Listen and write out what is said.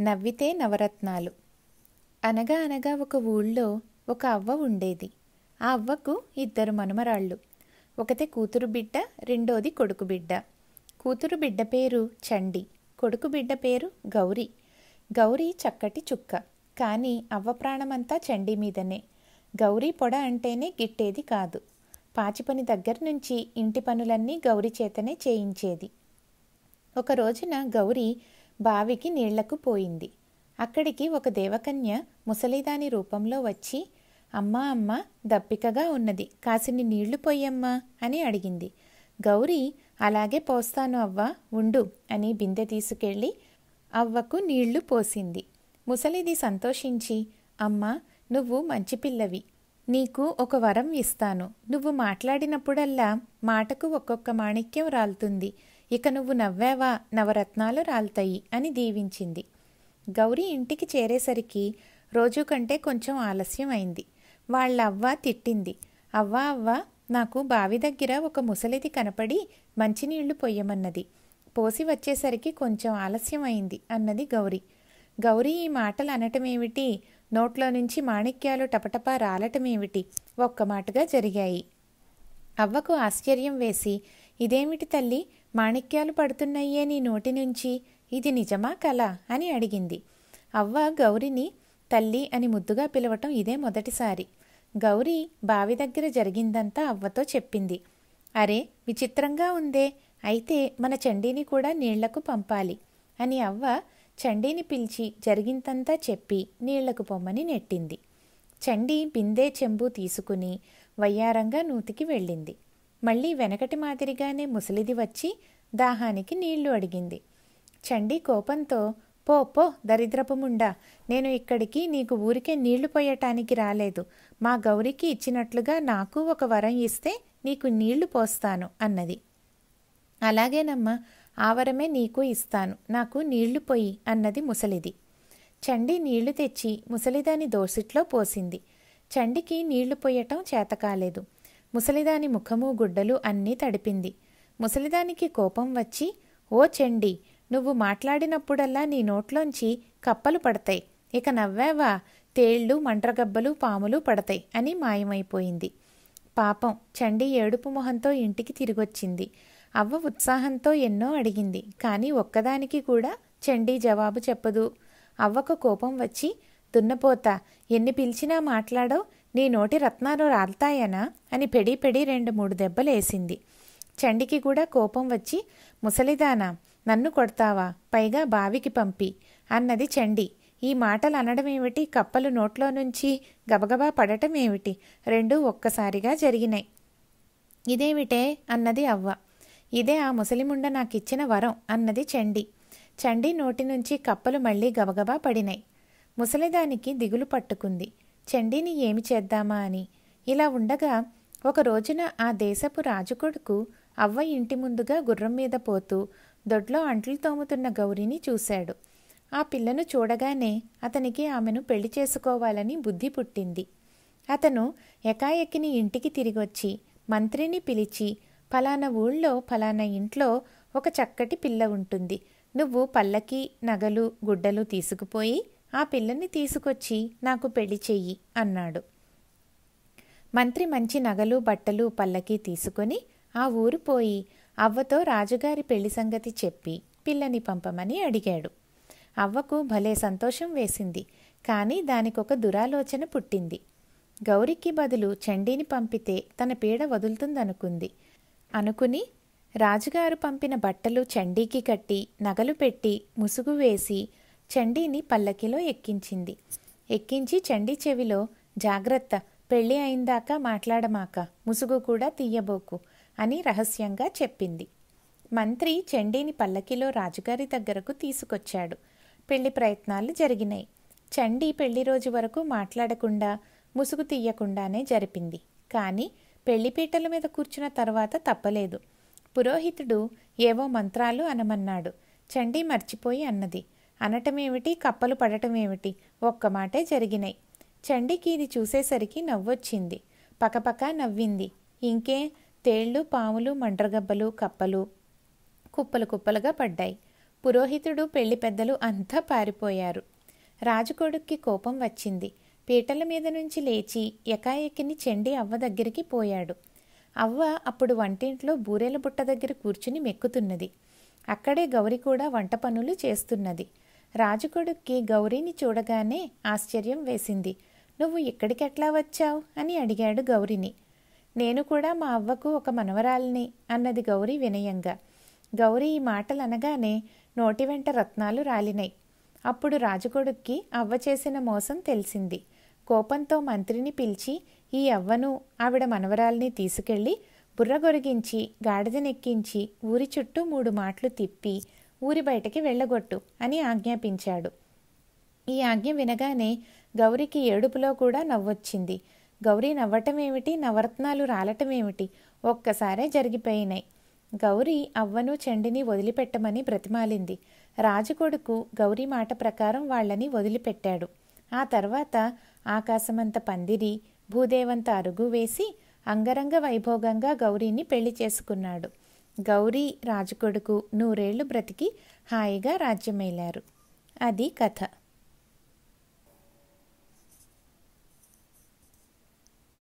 నవ్వితే నవరత్నాలు. అనగా అనగా ఒక ఊళ్ళో ఒక అవ్వ ఉండేది. ఆ అవ్వకు ఇద్దరు మనుమరాళ్ళు. ఒకతే కూతురు బిడ్డ రెండోది కొడుకు బిడ్డ. కూతురు బిడ్డ పేరు చండి కొడుకు బిడ్డ పేరు గౌరీ. గౌరీ చక్కటి చుక్క కానీ అవ్వ ప్రాణమంతా చండి మీదనే. గౌరీ పొడ అంటేనే గిట్టేది కాదు. పాచిపని దగ్గర నుంచి ఇంటి పనులన్నీ గౌరీ చేతనే చేయించేది. ఒక రోజున గౌరీ బావికి నీళ్ళకు పోయింది. అక్కడికి ఒక దేవకన్య ముసలిదాని రూపంలో వచ్చి అమ్మా అమ్మ దప్పికగా ఉన్నది. కాసిని నీళ్ళు పోయమ్మా అని అడిగింది. గౌరీ అలాగే పోస్తాను అవ్వ ఉండు అని బిందె తీసుకెళ్ళి అవ్వకు నీళ్ళు పోసింది. ముసలిది సంతోషించి అమ్మా నువ్వు మంచి పిల్లవి. నీకు ఒక వరం ఇస్తాను. నువ్వు మాట్లాడినప్పుడల్లా మాటకు ఒక్కొక్క మాణిక్యం రాలుతుంది. ఇక నువ్వు నవ్వావా? నవరత్నాలు రాల్తాయి అని దీవించింది. గౌరీ ఇంటికి చేరేసరికి రోజు కంటే కొంచెం ఆలస్యం అయింది వాళ్ళ అవ్వ తిట్టింది. అవ్వ అవ్వ నాకు బావి దగ్గర ఒక ముసలిది కనపడి మంచినీళ్ళు పొయ్యమన్నది. పోసి వచ్చేసరికి కొంచెం ఆలస్యం అయింది అన్నది గౌరీ. గౌరీ ఈ మాటలు అనటమేమిటి? నోట్లో నుంచి మాణిక్యాలు టపటపా రాలటమేమిటి? ఒక్క మాటగా జరిగాయి. అవ్వకు ఆశ్చర్యం వేసి ఇదేమిటి తల్లి? మాణిక్యాలు పడుతున్నాయే నీ నోటి నుంచి. ఇది నిజమా కల? అని అడిగింది. అవ్వ గౌరిని తల్లి అని ముద్దుగా పిలవటం ఇదే మొదటిసారి. గౌరీ బావి దగ్గర జరిగిందంతా అవ్వతో చెప్పింది. అరే విచిత్రంగా ఉందే. అయితే మన చండీని కూడా నీళ్ళకు పంపాలి అని అవ్వ చండీని పిలిచి జరిగిందంతా చెప్పి నీళ్ళకు పొమ్మని నెట్టింది. చండీ బిందే చెంబు తీసుకుని వయ్యారంగా నూతికి వెళ్ళింది. మళ్ళీ వెనకటి మాదిరిగానే ముసలిది వచ్చి దాహానికి నీళ్ళు అడిగింది. చండి కోపంతో పో పో దరిద్రపముండా నేను ఇక్కడికి నీకు ఊరికే నీళ్ళు పోయటానికి రాలేదు. మా గౌరికి ఇచ్చినట్లుగా నాకు ఒక వరం ఇస్తే నీకు నీళ్ళు పోస్తాను అన్నది. అలాగేనమ్మా ఆ వరమే నీకు ఇస్తాను. నాకు నీళ్ళు పొయ్యి అన్నది ముసలిది. చండి నీళ్ళు తెచ్చి ముసలిదాని దోసిట్లో పోసింది. చండికి నీళ్ళు పోయటం చేతకాలేదు. ముసలిదాని ముఖము గుడ్డలు అన్నీ తడిపింది. ముసలిదానికి కోపం వచ్చి ఓ చండి నువ్వు మాట్లాడినప్పుడల్లా నీ నోట్లోంచి కప్పలు పడతాయి. ఇక నవ్వావా? తేళ్ళు మంట్రగబ్బలు పాములు పడతాయి అని మాయమైపోయింది. పాపం చండి ఏడుపు మొహంతో ఇంటికి తిరిగొచ్చింది. అవ్వ ఉత్సాహంతో ఎన్నో అడిగింది. కానీ ఒక్కదానికి కూడా చండీ జవాబు చెప్పదు. అవ్వకు కోపం వచ్చి దున్నపోతా ఎన్ని పిలిచినా మాట్లాడో నీ నోటి రత్నాలు రాల్తాయనా? అని పెడి పెడి రెండు మూడు దెబ్బలేసింది. చండికి కూడా కోపం వచ్చి ముసలిదానా నన్ను కొడతావా? పైగా బావికి పంపి అన్నది చండి. ఈ మాటలు అనడమేమిటి కప్పలు నోట్లో నుంచి గబగబా పడటమేమిటి రెండూ ఒక్కసారిగా జరిగినాయి. ఇదేమిటే? అన్నది అవ్వ. ఇదే ఆ ముసలిముండ నాకిచ్చిన వరం అన్నది చండి. చండి నోటి నుంచి కప్పలు మళ్ళీ గబగబా పడినాయి. ముసలిదానికి దిగులు పట్టుకుంది. చండీని ఏమి చేద్దామా అని. ఇలా ఉండగా ఒక రోజున ఆ దేశపు రాజుకొడుకు అవ్వ ఇంటి ముందుగా గుర్రం మీద పోతూ దొడ్లో అంట్లు తోముతున్న గౌరిని చూశాడు. ఆ పిల్లను చూడగానే అతనికి ఆమెను పెళ్ళి చేసుకోవాలని బుద్ధి పుట్టింది. అతను ఎకాయకిని ఇంటికి తిరిగొచ్చి మంత్రిని పిలిచి ఫలానా ఊళ్ళో ఫలానా ఇంట్లో ఒక చక్కటి పిల్ల ఉంటుంది. నువ్వు పల్లకి నగలు గుడ్డలు తీసుకుపోయి ఆ పిల్లని తీసుకొచ్చి నాకు పెళ్ళి చెయ్యి అన్నాడు. మంత్రి మంచి నగలు బట్టలు పల్లకి తీసుకొని ఆ ఊరు పోయి అవ్వతో రాజుగారి పెళ్ళి సంగతి చెప్పి పిల్లని పంపమని అడిగాడు. అవ్వకు భలే సంతోషం వేసింది. కానీ దానికొక దురాలోచన పుట్టింది. గౌరికి బదులు చండీని పంపితే తన పీడ వదులుతుందనుకుంది. అనుకుని రాజుగారు పంపిన బట్టలు చండీకి కట్టి నగలు పెట్టి ముసుగు వేసి చండీని పల్లకిలో ఎక్కించింది. ఎక్కించి చండీ చెవిలో జాగ్రత్త పెళ్ళి అయిందాకా మాట్లాడమాక ముసుగు కూడా తీయబోకు అని రహస్యంగా చెప్పింది. మంత్రి చండీని పల్లకిలో రాజుగారి దగ్గరకు తీసుకొచ్చాడు. పెళ్ళి ప్రయత్నాలు జరిగినాయి. చండీ పెళ్ళి రోజు వరకు మాట్లాడకుండా ముసుగు తీయకుండానే జరిపింది. కానీ పెళ్ళిపీటల మీద కూర్చున్న తర్వాత తప్పలేదు. పురోహితుడు ఏవో మంత్రాలు అనమన్నాడు. చండీ మర్చిపోయి అన్నది అనటమేమిటి కప్పలు పడటమేమిటి ఒక్క మాటే జరిగినాయి చండికి ఇది చూసేసరికి నవ్వొచ్చింది. పకపక నవ్వింది. ఇంకే తేళ్ళు పాములు మండ్రగబ్బలు కప్పలు కుప్పలు కుప్పలుగా పడ్డాయి. పురోహితుడు పెళ్ళి పెద్దలు అంతా పారిపోయారు. రాజుకొడుక్కి కోపం వచ్చింది. పీటల మీద నుంచి లేచి ఎకాయకిని చెండి అవ్వ దగ్గరికి పోయాడు. అవ్వ అప్పుడు వంటింట్లో బూరెల బుట్ట దగ్గర కూర్చుని మెక్కుతున్నది. అక్కడే గౌరి కూడా వంట పనులు చేస్తున్నది. రాజుకొడుక్కి గౌరీని చూడగానే ఆశ్చర్యం వేసింది. నువ్వు ఇక్కడికెట్లా వచ్చావు? అని అడిగాడు గౌరిని. నేను కూడా మా అవ్వకు ఒక మనవరాలిని అన్నది గౌరీ వినయంగా. గౌరీ ఈ మాటలు అనగానే నోటి వెంట రత్నాలు రాలినాయి. అప్పుడు రాజుకొడుక్కి అవ్వ చేసిన మోసం తెలిసింది. కోపంతో మంత్రిని పిలిచి ఈ అవ్వను ఆవిడ మనవరాల్ని తీసుకెళ్ళి బుర్రగొరిగించి గాడిదనెక్కించి ఊరి చుట్టూ మూడు మాటలు తిప్పి ఊరి బయటకి వెళ్ళగొట్టు అని ఆజ్ఞాపించాడు. ఈ ఆజ్ఞ వినగానే గౌరికి ఏడుపులో కూడా నవ్వొచ్చింది. గౌరీ నవ్వటమేమిటి? నవరత్నాలు రాలటమేమిటి? ఒక్కసారే జరిగిపోయినాయి. గౌరీ అవ్వను చెండిని వదిలిపెట్టమని బ్రతిమాలింది. రాజుకొడుకు గౌరీ మాట ప్రకారం వాళ్ళని వదిలిపెట్టాడు. ఆ తర్వాత ఆకాశమంత పందిరి భూదేవంత అరుగు వేసి అంగరంగ వైభోగంగా గౌరీని పెళ్ళి చేసుకున్నాడు. గౌరీ రాజుకొడుకు నూరేళ్ళు బ్రతికి హాయిగా రాజ్యమేలారు. అది కథ.